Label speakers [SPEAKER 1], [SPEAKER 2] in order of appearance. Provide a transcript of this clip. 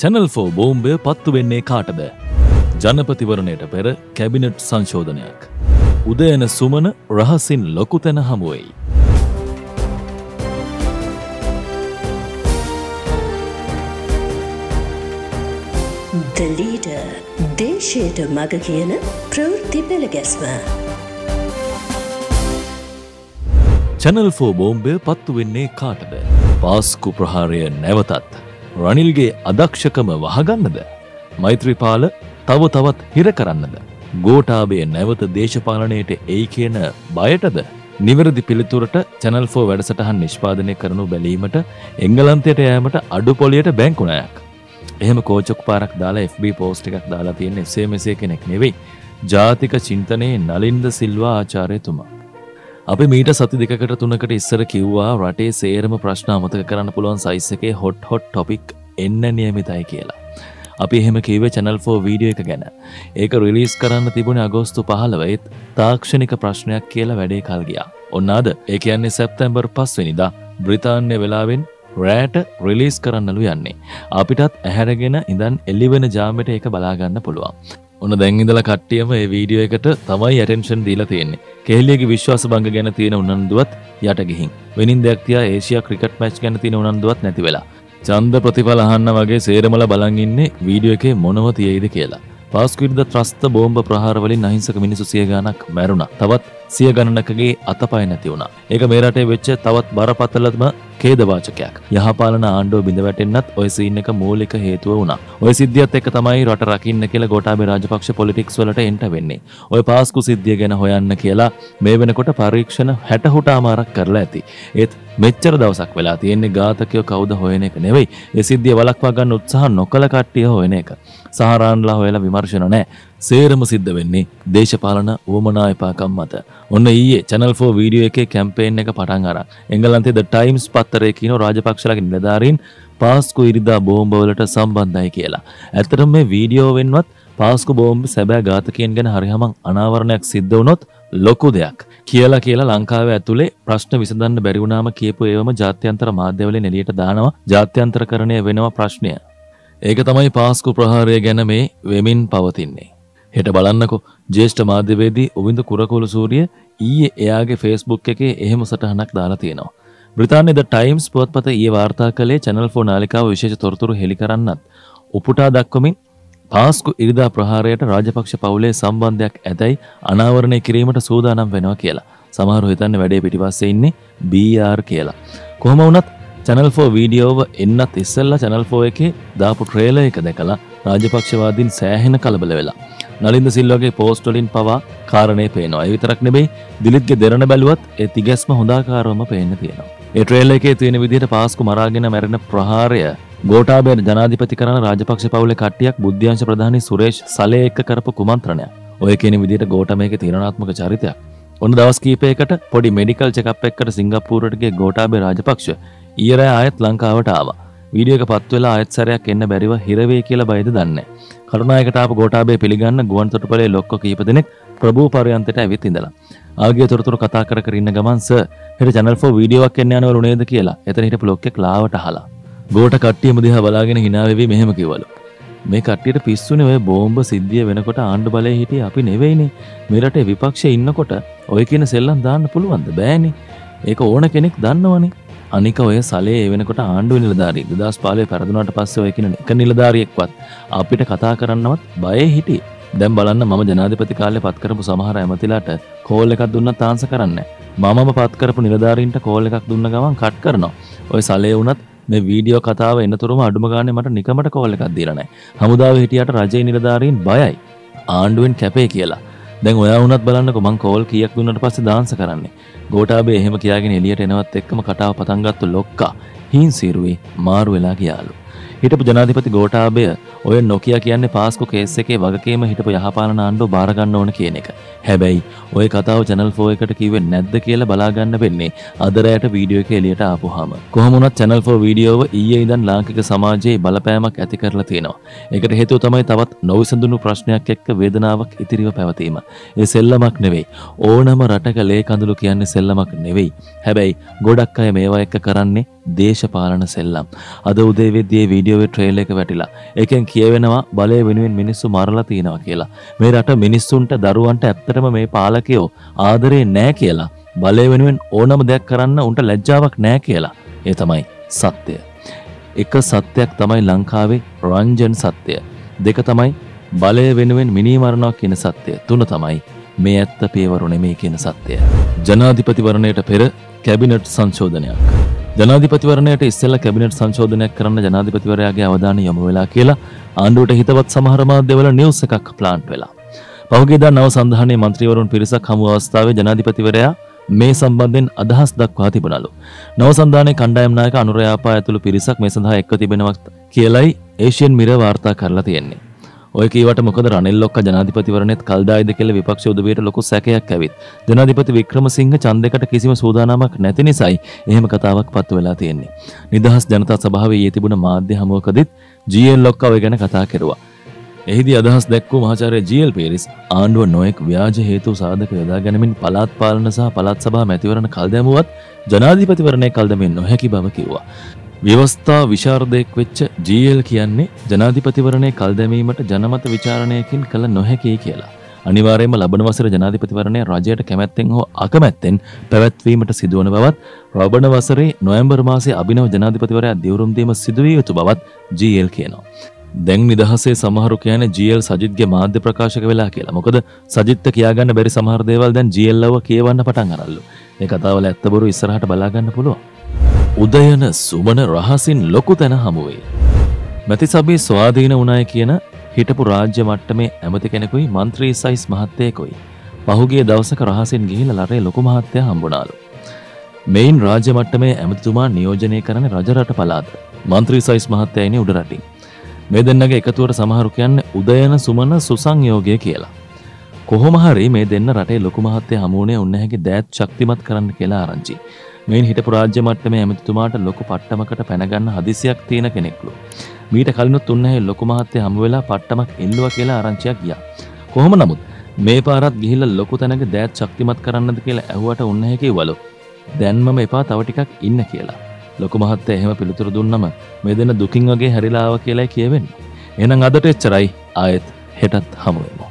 [SPEAKER 1] Channel for බෝම්බය පත්තු වෙන්නේ කාටද. ජනපතිවරණයට පෙර කැබිනට් සංශෝධනයක්. උදයන සුමන රහසින් ලොකු තැන හමුවෙයි.
[SPEAKER 2] Leader දේශයට මග කියන ප්‍රවෘත්ති පෙළ ගැස්ම.
[SPEAKER 1] චැනල් ෆෝ බෝම්බය පත්තු වෙන්නේ කාටද. පාස්කු ප්‍රහාරය නැවතත්. රනිල්ගේ අදක්ෂකම වහගන්නද. මෛත්‍රීපාල තව තවත් හිර කරන්නද. ගෝටාබේ නැවත දේශපාලනයට එයි කියන බයටද. නිවැරදි පිළිතුරට චැනල් ෆෝ වැඩසටහන් නිෂ්පාදනය කරනු බැලීමට එංගලන්තයට යෑමට අඩු පොලියට බැංකුණයක්. එහෙම කෝචක් පාරක් දාලා FB පෝස්ට් එකක් දාලා තියෙන එසේ මෙසේ කෙනෙක් නෙවෙයි. ජාතික චින්තනයේ නලින්ද සිල්වා ආචාර්යතුමා. අපි මීට සති දෙකට තුනකට ඉස්සර කිව්වා රටේ සේරම ප්‍රශ්න අමතක කරන්න පුළුවන් සයිස් එකේ හොට් හොට් ටොපික් එන්න නියමිතයි කියලා. අපි එහෙම කිවේ චැනල් ෆෝ වීඩියෝ එක ගැන. ඒක රිලීස් කරන්න තිබුණ අගෝස්තු පහළවයිත් තාක්ෂණික ප්‍රශ්නයක් කියලා වැඩේ කල් ගියා. ඔන්නාද ඒ කියන්නේ සැප්තැම්බර් පස්වෙනිදා බ්‍රිතාන්‍ය වෙලාවෙන් රෑට රිලිස් කරන්නලු යන්නේ. අපිටත් ඇහැරගෙන ඉඳන් එල්ලිවෙන ජාමට ඒක බලාගන්න පුළුවන්. ඔන්න දැංගිදල කට්ටියම ඒ වීඩියෝ එකට තමයි ඇටෙන්ෂන් දීලා තියෙන්නේ. කෙහෙලියගේ විශ්වාස භංග ගැන තියෙන උනන්දුවත් යට ගිහින්. වෙනින් දෙයක් තියා ඒෂියා ක්‍රිකට් මැච් ගැන තියෙන උනන්දුවත් නැති වෙලා. චන්ද ප්‍රතිඵල අහන්න වගේ සේරමල බලන් ඉන්නේ වීඩියෝ එකේ මොනව තියෙයිද කියලා. පාස්කුවිර්ද ත්‍රස්ත බෝම්බ ප්‍රහාරවලින් අහිංසක මිනිසු සිය ගණක් මැරුණා. තවත් සිය ගණනකගේ අතපය නැති වුණා. ඒක මේ රටේ වෙච්ච තවත් බරපතලම ඛේදවාචකයක්. යහපාලන ආණ්ඩුව බිඳ වැටෙන්නත් ඔය සීන් එක මූලික හේතුව වුණා. ඔය සිද්ධියත් එක්ක තමයි රට රකින්න කියලා ගෝඨාභය රාජපක්ෂ පොලිටික්ස් වලට එන්ට වෙන්නේ. ඔය පාස්කු සිද්ධිය ගැන හොයන්න කියලා මේ වෙනකොට පරීක්ෂණ 60 හුටාමාරක් කරලා ඇති. ඒත් මෙච්චර දවසක් වෙලා තියෙන්නේ ඝාතකයෝ කවුද හොයන එක නෙවෙයි. ඒ සිද්ධිය වළක්වා ගන්න උත්සාහ නොකළ කට්ටිය හොයන එක. සහරාන්ලා හොයලා විමර්ශන නැහැ. සේරම සිද්ධ වෙන්නේ දේශපාලන උවමනා එපාකම් මත. ඔන්න ඊයේ Channel 4 වීඩියෝ එකේ කැම්පේන් එක පටන් අරන්. එංගලන්තයේ The Times පත්තරේ කියන රාජපක්ෂලාගේ නිලධාරීන් පාස්කු ඉරිදා බෝම්බ වලට සම්බන්ධයි කියලා. ඇත්තටම මේ වීඩියෝ වෙන්වත් පාස්කු බෝම්බ සැබෑ ඝාතකයන් ගැන හරියමං අනාවරණයක් සිද්ධ වුණොත් ලොකු දෙයක්. කියලා කියලා ලංකාවේ ඇතුලේ ප්‍රශ්න විසඳන්න බැරි වුණාම කියපු ඒවම ජාත්‍යන්තර මාධ්‍යවලින් එළියට දානවා ජාත්‍යන්තරකරණය වෙනවා ප්‍රශ්නය. ඒක තමයි පාස්කු ප්‍රහාරය ගැන මේ වෙමින් පවතින්නේ. හෙට බලන්නකො ජේෂ්ඨ මාධ්‍යවේදී ඔවින්ද කුරකුළු සූරිය ඊයේ එයාගේ ෆේස්බුක් එකේ එහෙම සටහනක් දාලා තියෙනවා. බ්‍රිතාන්‍ය ද ටයිම්ස් පුවත්පත ඊයේ වාර්තා කළේ චැනල් 4 නාලිකාව විශේෂ තොරතුරු හෙළි කරන්නත් උපුටා දක්වමින් පාස්කු ඉරිදා ප්‍රහාරයට රාජපක්ෂ පවුලේ සම්බන්ධයක් ඇතැයි අනාවරණය කිරීමට සූදානම් වෙනවා කියලා. සමහරු හිතන්නේ වැඩේ පිටිපස්සේ ඉන්නේ BR කියලා. කොහොම වුණත් චැනල් 4 වීඩියෝව එන්නත් ඉස්සෙල්ලා චැනල් 4 එකේ දාපු ට්‍රේලර් එක දැකලා රාජපක්ෂවාදීන් සෑහෙන කලබල වෙලා. නලින්ද සිල්වගේ පෝස්ට් වලින් පවා කාරණේ පේනවා. ඒ විතරක් නෙමෙයි දිලිත්ගේ දෙරණ බැලුවත් ඒ තිගැස්ම හොඳාකාරවම පේන්න තියෙනවා. ඒ ට්‍රේලර් එකේ තියෙන විදිහට පාස්කු මරාගෙන මැරෙන ප්‍රහාරය ගෝඨාභය ජනාධිපති කරන රාජපක්ෂ පවුලේ කට්ටියක් බුද්ධ්‍යංශ ප්‍රධානී සුරේෂ් සලේ එක්ක කරපු කුමන්ත්‍රණයක්. ඔය කියන විදිහට ගෝඨාභයගේ තීරණාත්මක චරිතයක්. ඔන්න දවස් කීපයකට පොඩි මෙඩිකල් චෙකප් එකකට සිංගප්පූරුවට ගිය ගෝඨාභය රාජපක්ෂ ඊයර ආයත් ලංකාවට ආවා. වීඩියෝ එක පත් වෙලා ආයත් සැරයක් එන්න බැරිව හිරවේ කියලා බයද දන්නේ. කරුණායකට ආපු ගෝඨාභය පිළිගන්න ගුවන් තොටුපළේ ලොක්ක කීප දෙනෙක් ප්‍රභූ පරයන්තයට ඇවිත් ඉඳලා. ආගිය තොරතුරු කතා කර කර ඉන්න ගමන් සර් හෙට channel 4 වීඩියෝ එකක් එන්න යනවලු නේද කියලා. එතන හිටපු ලොක්කෙක් ලාවට අහලා. ගෝට කට්ටියම දිහා බලාගෙන hina වෙවි මෙහෙම කිව්වලු. මේ කට්ටියට පිස්සුනේ ඔය බෝම්බ සිද්ධිය වෙනකොට ආණ්ඩු බලයේ හිටියේ අපි නෙවෙයිනේ. මේ රටේ විපක්ෂයේ ඉන්නකොට ඔය කියන සෙල්ලම් දාන්න පුළුවන්ද? බෑනේ. ඒක ඕන කෙනෙක් දන්නවනේ. අනික ඔය සලේ ඒ වෙනකොට ආණ්ඩුව නිලධාරී 2005 පෙරදුනාට පස්සේ ඔය කියන එක නිලධාරියෙක්වත් අපිට කතා කරන්නවත් බයේ හිටියේ. දැන් බලන්න මම ජනාධිපති කාලේ පත් කරපු සමහර ඇමතිලාට කෝල් එකක් දුන්නත් ආන්සර් කරන්නේ නැහැ. මමම පත් කරපු නිලධාරීන්ට කෝල් එකක් දුන්න ගමන් කට් කරනවා. ඔය සලේ වුණත් මේ වීඩියෝ කතාව එනතුරුම අඩුම ගානේ මට නිකමට කෝල් එකක් දීලා නැහැ. හමුදාවේ හිටියට රජයේ නිලධාරීන් බයයි. ආණ්ඩුවෙන් කැපේ කියලා. දැන් ඔයා වුණත් බලන්නකො මං කෝල් කීයක් දුන්නට පස්සේ දාන්ස කරන්නේ. ගෝඨාභය එහෙම කියාගෙන එළියට එනවත් එක්කම කතාව පටන් ගත්ත ලොක්කා හීන් සීරුවේ මාරු වෙලා ගියාලු. හිටපු ජනාධිපති ගෝඨාභය ඔය නොකියා කියන්නේ පාස්කු කේස් එකේ වගකීම හිටපු යහපාලන ආණ්ඩුව බාර ගන්න ඕන කියන එක. හැබැයි ওই කතාව channel 4 එකට කිව්වේ නැද්ද කියලා බලා ගන්න වෙන්නේ අද රැයට වීඩියෝ එක එළියට ආපුවාම. කොහොම වුණත් channel 4 වීඩියෝව ඊයේ ඉඳන් ලාංකික සමාජයේ බලපෑමක් ඇති කරලා තියෙනවා. ඒකට හේතුව තමයි තවත් නොවිසඳුණු ප්‍රශ්නයක් එක්ක වේදනාවක් ඉතිරිව පැවතීම. ඒ සෙල්ලමක් නෙවෙයි. ඕනම රටක ලේ කඳුළු කියන්නේ සෙල්ලමක් නෙවෙයි. හැබැයි ගොඩක් අය මේවා එක්ක කරන්නේ දේශපාලන සෙල්ලම්. අද උදේ වෙද්දී වීඩියෝවේ ට්‍රේලර් එක වැටිලා. ඒකෙන් කියවෙනවා බලය වෙනුවෙන් මිනිස්සු මරලා තිනවා කියලා. මේ රට මිනිස්සුන්ට දරුවන්ට ඇත්තටම මේ පාලකයෝ ආදරේ නෑ කියලා. බලය වෙනුවෙන් ඕනම දෙයක් කරන්න උන්ට ලැජ්ජාවක් නෑ කියලා. ඒ තමයි සත්‍යය. එක සත්‍යයක් තමයි ලංකාවේ රංජන් සත්‍යය. දෙක තමයි බලය වෙනුවෙන් මිනීමරණක් කියන සත්‍යය. තුන තමයි මේ ඇත්ත පේවරු නෙමේ කියන සත්‍යය. ජනාධිපතිවරණයට පෙර කැබිනට් සංශෝධනයක්. ජනාධිපතිවරණයට ඉස්සෙල්ල කැබිනට් සංශෝධනයක් කරන්න ජනාධිපතිවරයාගේ අවධානය යොමු වෙලා කියලා ආණ්ඩුවට හිතවත් සමහර මාධ්‍යවල නිවුස් එකක් ප්ලාන්ට් වෙලා. පහුගියදා නව සන්ධානයේ මන්ත්‍රීවරුන් පිරිසක් හමු අවස්ථාවේ ජනාධිපතිවරයා මේ සම්බන්ධයෙන් අදහස් දක්වා තිබුණලු. නව සන්ධානයේ කණ්ඩායම් නායක අනුරයාපා ඇතුළු පිරිසක් මේ සඳහා එක්ව තිබෙනවා කියලයි ඒෂියන් මිර වාර්තා කරලා තියෙන්නේ. ඔය කීවට මොකද රනිල් ලොක්ක ජනාධිපතිවරණෙත් කල්දායිද කියලා විපක්ෂ උදවියට ලොකු සැකයක් ඇවිත්. ජනාධිපති වික්‍රමසිංහ ඡන්දයකට කිසිම සූදානමක් නැති නිසායි එහෙම කතාවක් පත්තු වෙලා තියෙන්නේ. නිදහස් ජනතා සභාවේ ඊයේ තිබුණ මාධ්‍ය හමුවකදීත් ජී.එල් ලොක්ක ඔය ගැන කතා කෙරුවා. එහිදී අදහස් දැක්වූ මහාචාර්ය ජී.එල් පීරිස් ආණ්ඩුව නොයෙක් ව්‍යාජ හේතු සාධක යොදා ගැනීමෙන් පළාත් පාලන සහ පළාත් සභා මැතිවරණ කල් දැමුවත් ජනාධිපතිවරණය කල් දැමෙන්න නොහැකි බව කිව්වා. ව්‍යවස්ථා විශාරදයෙක් වෙච්ච ජීල් කියන්නේ ජනාධිපතිවරණය කල් දැමීමට ජනමත විචාරණයකින් කළ නොහැකි කියලා. අනිවාර්යයෙන්ම ලබන වසර ජනාධිපතිවරණය රජයට කැමැත්තෙන් හෝ අකමැත්තෙන් පැවැත්වීමට සිදුවන බවත් ලබන වසරේ නොවැම්බර් මාසයේ අභිනව ජනාධිපතිවරයා දිවුරුම් දීම සිදුවිය යුතු බවත් ජීඑල් කියනවා. දැන් නිදහසේ සමහරු කියන ජීල් සජිත්ගේ මාධ්‍ය ප්‍රකාශක වෙලා කියලා. මොකද සජිත්ත කියාගන්න බැරි සමහර දේවල් දැන් ජීල් ලව කියවන්න පටන් අරල්ලු. ඒ කතාවල ඇත්තබරු ඉස්සරහට බලාගන්න පුළුවන්. උදයන සුමන රහසින් ලොකු තැන හමුවේ. මැති සබී ස්වාධීන වනාය කියන හිටපු රාජ්‍ය මට්ටමේ ඇමති කෙනෙකුයි මන්ත්‍රී සයිස් මහත්තයකොයි. පහුගේ දවසක රහසින් ගිහිල ලරේ ලොකු මහත්තය හම්බුණාලු. මෙයින් රාජ්‍ය මට්ටමේ ඇමතිතුමා නියෝජනය කරන රජරට පලාද. මන්ත්‍රී සයිස් මහත්තයයිනි උඩරටින්. මේ දෙන්නගේ එකතුවට සමහරු කියන්නේ උදයන සුමන සුසංයෝගය කියලා. කොහොම හරි මේ දෙන්න රටේ ලොකු මහත්තය හමුවනේ උන්නහැගේ දෑත් ශක්තිමත් කරන්න කියලා ආරංචි. මෙයින් හිටපු රාජ්‍ය මට්ටමේ ඇමතිතුමාට ලොකු පට්ටමකට පැනගන්න හදිසියක් තියෙන කෙනෙක්ලු. මීට කලිනුත් උන්නැහි ලොකු මහත්තය හමු වෙලා පට්ටමක් එල්ලුවා කියලා ආරංචියක් ගියා. කොහොම නමුත් මේ පාරත් ගිහිල්ලා ලොකු තැනක දෑත් ශක්තිමත් කරන්නද කියලා ඇහුවට උන්නැහි කිව්වලු. දැන්මම එපා තව ටිකක් ඉන්න කියලා. ලොකු මහත්තයා එහෙම පිළිතුරු දුන්නම මේ දෙන දුකින් වගේ හැරිලා ආවා කියලායි කියවෙන්නේ. එහෙනම් අදට එච්චරයි ආයෙත් හෙටත් හමු වෙමු.